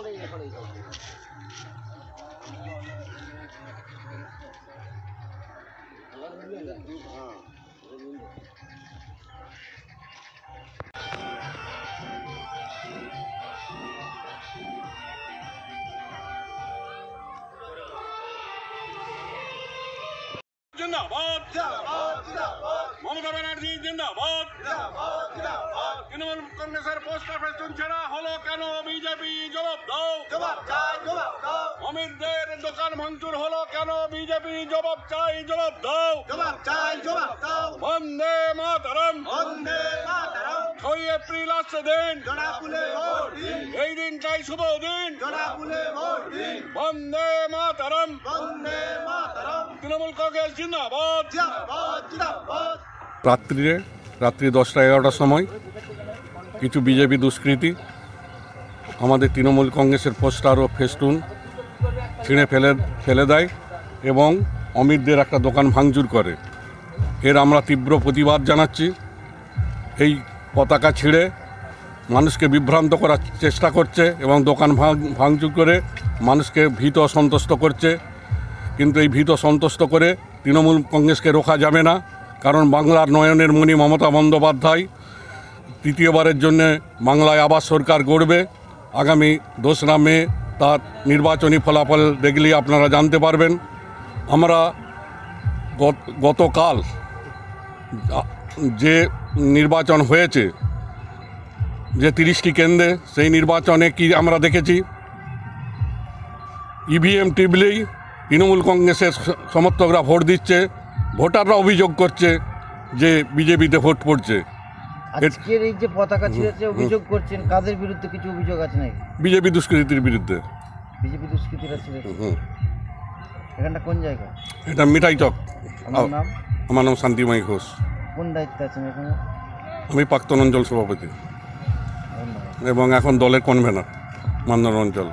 好嘞好嘞好嘞好嘞 জিন্দাবাদ। মমতা ব্যানার্জি জিন্দাবাদ। তৃণমূল কংগ্রেসের পোস্টার ফেস্টুন ছেড়া হলো কেন বিজেপি? জবাব দাও। অমিতদের দোকান ভাঙচুর হলো কেন বিজেপি? জবাব চাই জবাব দাও। বন্দে মাতরম। ছয় এপ্রিল আসছে দিন। এই দিন। চাই শুভ দিন। বন্দে মাতরম। রাত্রিরে, রাত্রি দশটা এগারোটার সময় কিছু বিজেপি দুষ্কৃতী, আমাদের তৃণমূল কংগ্রেসের পোস্টার ও ফেস্টুন ছিঁড়ে ফেলে ফেলে দেয় এবং অমিতদের একটা দোকান ভাঙচুর করে। এর আমরা তীব্র প্রতিবাদ জানাচ্ছি। এই পতাকা ছিঁড়ে মানুষকে বিভ্রান্ত করার চেষ্টা করছে এবং দোকান ভাঙ, ভাঙচুর করে মানুষকে ভীত সন্তুষ্ট করছে। কিন্তু এই ভীত সন্তুষ্ট করে তৃণমূল কংগ্রেসকে রোখা যাবে না, কারণ বাংলার নয়নের মণি মমতা বন্দ্যোপাধ্যায় তৃতীয়বারের জন্যে বাংলায় আবার সরকার গড়বে। আগামী দোসরা মে তার নির্বাচনী ফলাফল দেখলেই আপনারা জানতে পারবেন। আমরা গত- গতকাল যে নির্বাচন হয়েছে, যে তিরিশটি কেন্দ্রে সেই নির্বাচনে কি আমরা দেখেছি? ইভিএম টিপলেই তৃণমূল কংগ্রেসের সমর্থকরা ভোট দিচ্ছে ভোটাররা অভিযোগ করছে যে বিজেপিতে ভোট পড়ছে। আজকের এই যে পতাকা ছিঁড়েছে অভিযোগ করছেন কাদের বিরুদ্ধে কিছু অভিযোগ আছে নাকি? বিজেপি দুষ্কৃতির বিরুদ্ধে। বিজেপি দুষ্কৃতীরা ছিঁড়েছে। হুম। এখানটা কোন জায়গা? এটা মিঠাই চক। আমার নাম? আমার নাম শান্তিময়ী ঘোষ। কোন দায়িত্বে আছেন এখানে? আমি প্রাক্তন অঞ্চল সভাপতি। এবং এখন দলের কনভেনার মান্দার অঞ্চল।